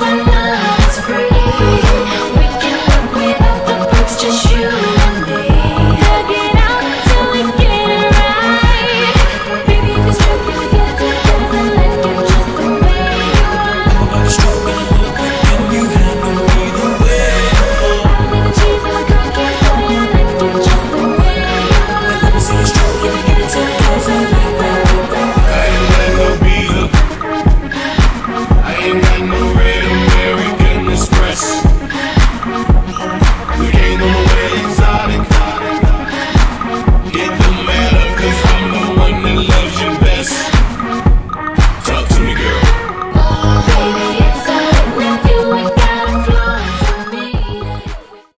when